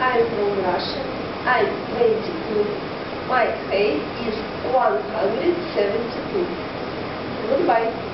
I'm from Russia. I'm 22. My height is 172. Goodbye.